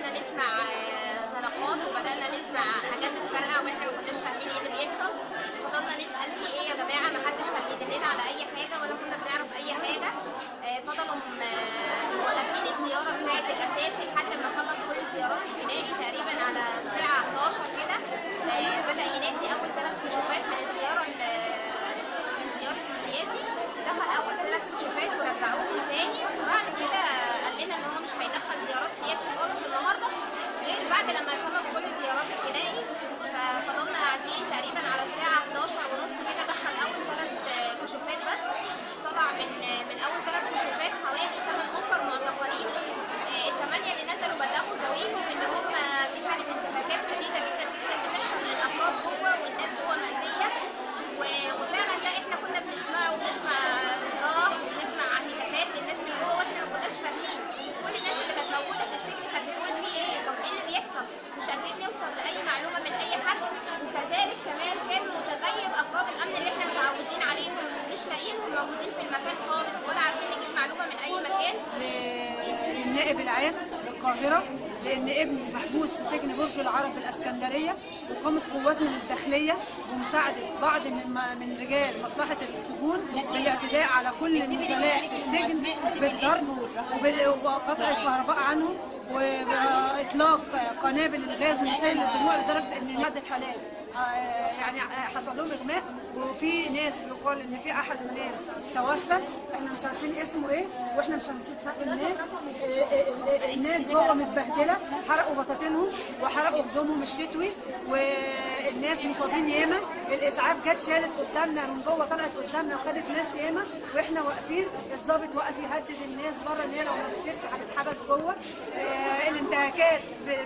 8 بدأنا نسمع آه، طلقات وبدأنا نسمع حاجات بتفرقع وإحنا ما كناش فاهمين إيه اللي بيحصل. فضلنا نسأل في إيه يا جماعة ما حدش كان بيدلنا على أي حاجة ولا كنا بنعرف أي حاجة. آه، فضلوا آه، موقفين الزيارة بتاعت الأساسي لحد ما خلص كل الزيارات البنائي تقريبا على الساعة 11 كده. بدأ ينادي أول ثلاث كشوفات من الزيارة ال- من زيارة السياسي. دخل أول ثلاث كشوفات ورجعوه تاني وبعد كده قال لنا إن هو مش هيدخل زيارات سياسي خالص النهاردة غير بعد لما يخلص كل زيارات الجنائي ففضلنا قاعدين تقريبا على الساعة 11 ونص كده دخل أول ثلاث كشوفات بس طلع من من أول ثلاث كشوفات حوالي ثمان أسر معتقلين آه، الثمانية اللي نزلوا بلغوا زميلهم إن هم في حالة انتهاكات شديدة جدا جدا بتحصل من الأفراد جوه والناس جوه مأذية و- وفعلا ده إحنا كنا بنسمعه وبنسمع صراخ وبنسمع هتافات للناس من جوه وإحنا ما كناش فاهمين كل الناس اللي كانت موجوده في السجن كانت بتقول في إيه طب إيه اللي بيحصل مش قادرين نوصل لاي معلومه من اي حد وكذلك كمان كان متغيب افراد الامن اللي إحنا متعودين عليهم مش لاقيينهم موجودين في المكان خالص ولا عارفين نجيب معلومه من اي مكان للنائب العام للقاهرة لأن ابني محبوس في سجن برج العرب الإسكندرية وقامت قوات من الداخلية ومساعدة بعض من من رجال مصلحة السجون بالاعتداء على كل النزلاء في السجن بالضرب وقطع الكهرباء عنهم وإطلاق قنابل الغاز مسيل للدموع لدرجة إن بعض الحالات آه، يعني حصل لهم اغماء وفي ناس بيقال إن في أحد الناس توفى إحنا مش عارفين اسمه إيه وإحنا مش هنسيب حق الناس. آه، آه، آه، الناس جوه متبهدلة حرقوا بطاطينهم وحرقوا هدومهم الشتوي والناس مصابين ياما الإسعاف جت شالت قدامنا من جوه طلعت قدامنا وخدت ناس ياما وإحنا واقفين الضابط واقف يهدد الناس بره إن هي لو ما مشيتش هتتحبس جوه. آه، الانتهاكات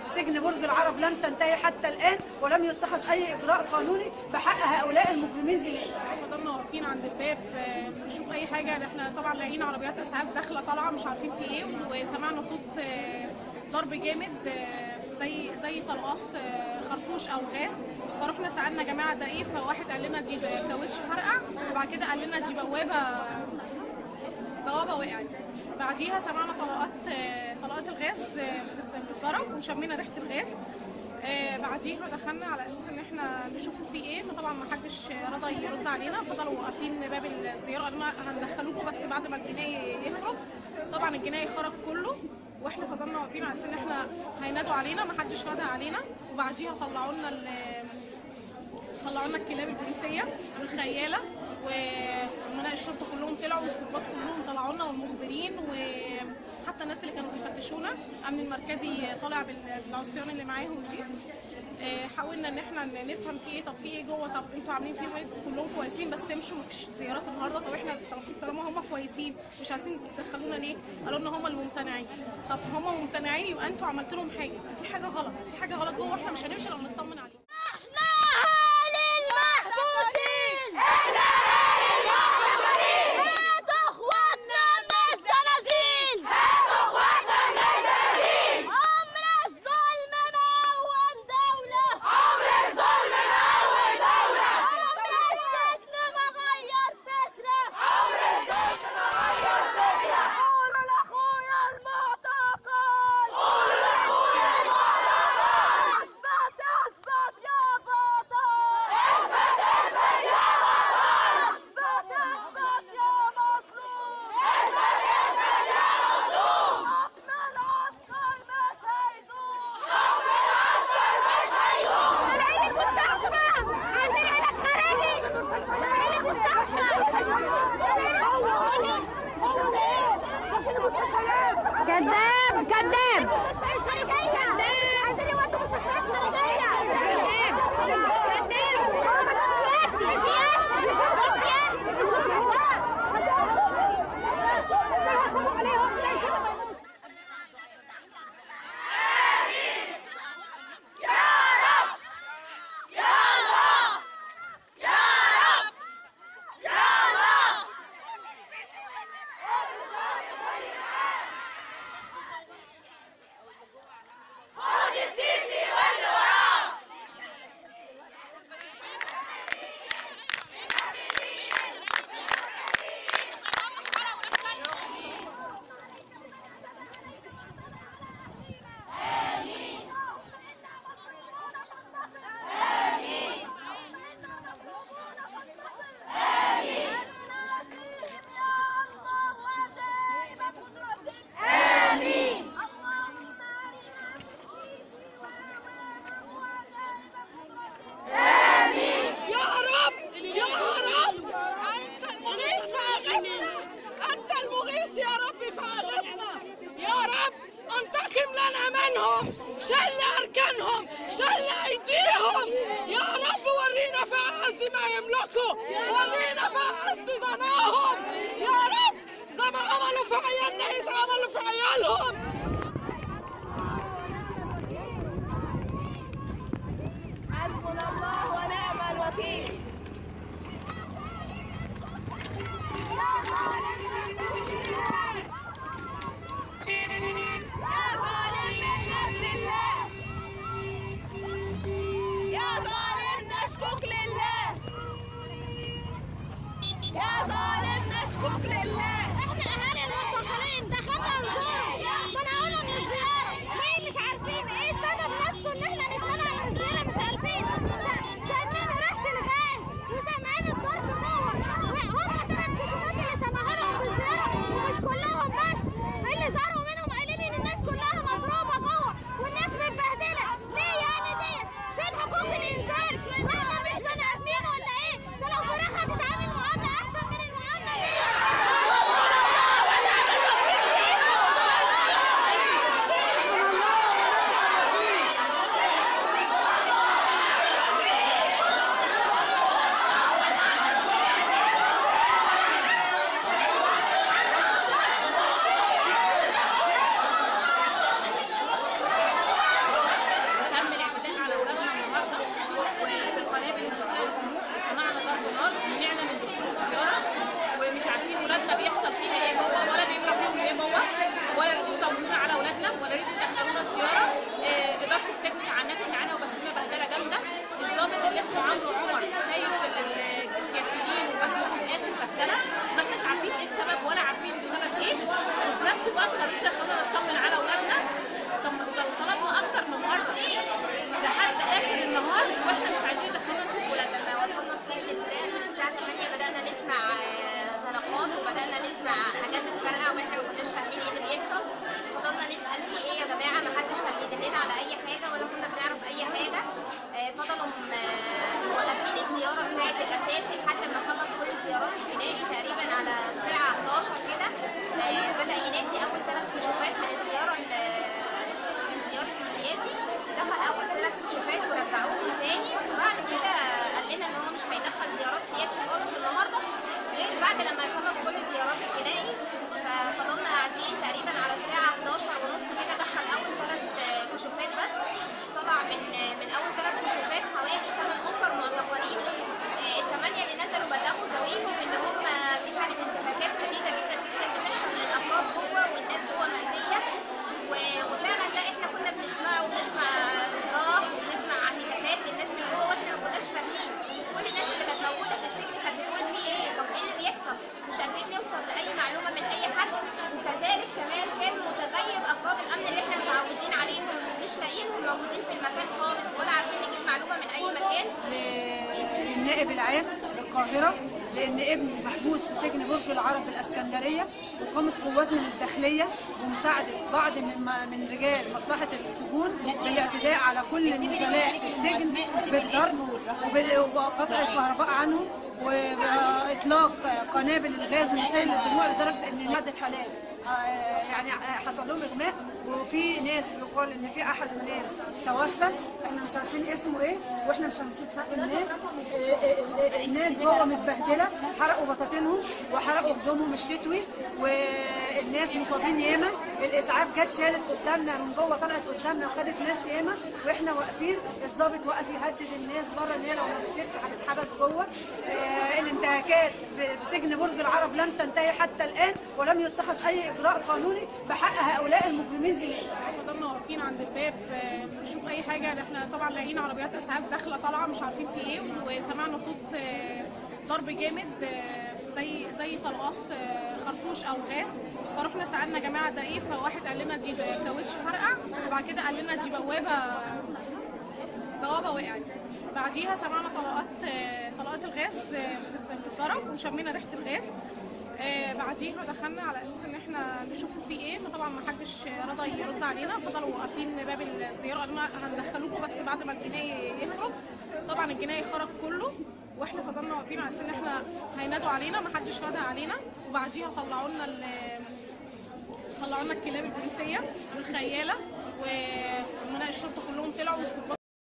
بسجن برج العرب لم تنتهي حتى الآن ولم يتخذ أي إجراء قانوني بحق هؤلاء المجرمين هناك فضلنا واقفين عند الباب آه، نشوف أي حاجة. إحنا طبعا لاقيين عربيات إسعاف داخلة طالعة مش عارفين في إيه وسمعنا صوت آه، ضرب جامد آه، زي زي طلقات آه، خرطوش أو غاز. فرحنا سألنا يا جماعة ده إيه فواحد قال لنا دي كاوتش فرقع وبعد كده قال لنا دي بوابة بوابة وقعت. بعديها سمعنا طلقات آه، طلقات الغاز بتت- بتتضرب وشمينا ريحة الغاز. بعديها دخلنا على أساس إن إحنا نشوفوا في إيه فطبعا ما حدش رضى يرد علينا فضلوا واقفين باب السيارة قالوا لنا هندخلوكوا بس بعد ما الجناي يخرج. طبعا الجناي خرج كله. وإحنا فضلنا واقفين على ان إحنا هينادوا علينا ما حدش نادى علينا وبعديها طلعوا لنا طلعوا لنا الكلاب البوليسية والخياله وامناء الشرطة كلهم طلعوا والضباط كلهم طلعوا لنا والمخبرين وحتى الناس اللي كانوا بيفتشونا الامن المركزي طالع بالعصيان اللي معاهم دي. آه، حاولنا إن إحنا نفهم في إيه طب في إيه جوه طب أنتوا عاملين فيهم إيه؟ كلهم كويسين بس امشوا مفيش سيارات النهارده. طب إحنا طالما هم كويسين مش عايزين تدخلونا ليه؟ قالوا لنا هم الممتنعين. طب هم ممتنعين يبقى أنتوا عملت لهم حاجة. في حاجة غلط في حاجة غلط جوه إحنا مش هنمشي لو نطمن عليهم. شل أركانهم شل أيديهم. يا رب ورينا في اعز ما يملكوا ورينا في اعز ظناهم. يا رب زي ما عملوا في عيالنا يتعملوا في عيالهم. ان من أول ثلاث كشوفات حوالي ثمان أسر معتقلين. آه، الثمانيه اللي نزلوا بلغوا ذويهم ان هم في حالة انتهاكات شديدة جدا جدا بتحصل الأفراد جوه والناس جوه مأذية. وفعلا لا إحنا كنا بنسمعه وبنسمع صراخ وبنسمع هتافات للناس من جوه وإحنا ما كناش فاهمين. كل الناس اللي كانت موجودة في السجن كانت بتقول في إيه؟ طب إيه اللي بيحصل؟ مش قادرين نوصل لأي معلومة من أي حد. وكذلك كمان موجودين في المكان خالص ولا عارفين نجيب معلومة من أي مكان. للنائب العام للقاهرة لأن ابني محبوس في سجن برج العرب الإسكندرية وقامت قوات من الداخلية بمساعدة بعض من من رجال مصلحة السجون بالإعتداء على كل النزلاء في السجن بالضرب وقطع الكهرباء عنهم واطلاق قنابل الغاز مسيل للدموع لدرجة إن بعد الحالات يعني حصل لهم إغماء وفي ناس بيقال إن في أحد الناس توفى. إحنا مش عارفين اسمه إيه وإحنا مش هنسيب حق الناس. آه، آه، آه، الناس جوه متبهدلة حرقوا بطاطينهم وحرقوا هدومهم الشتوي والناس مصابين ياما. الإسعاف جت شالت قدامنا من جوه طلعت قدامنا وخدت ناس ياما. وإحنا واقفين. الضابط واقف يهدد الناس بره إن هي لو ما مشيتش هتتحبس جوه. آه، الانتهاكات بسجن برج العرب لم تنتهي حتى الآن ولم يتخذ أي إجراء قانوني بحق هؤلاء المجرمين دي. فضلنا واقفين عند الباب. آه، نشوف أي حاجة. إحنا طبعا لاقيين عربيات إسعاف داخلة طالعة مش عارفين في إيه. وسمعنا صوت آه، ضرب جامد. آه، زي زي طلقات آه، خرطوش أو غاز. فرحنا سألنا يا جماعة ده إيه فواحد قال لنا دي كاوتش فرقع. وبعد كده قال لنا دي بوابة بوابة وقعت. بعديها سمعنا طلقات آه، طلقات الغاز آه، بتت- بتتضرب وشمينا ريحة الغاز. بعديها دخلنا على أساس إن إحنا نشوف في إيه. طبعا ما حدش رضى يرد علينا. فضلوا واقفين باب السيارة قالوا لنا هندخلوكوا بس بعد ما الجناي يخرج. طبعا الجناي خرج كله. وإحنا فضلنا واقفين على ان إحنا هينادوا علينا ما حدش نادى علينا. وبعديها طلعوا لنا طلعوا لنا الكلاب البوليسية والخيالة وامناء الشرطة كلهم طلعوا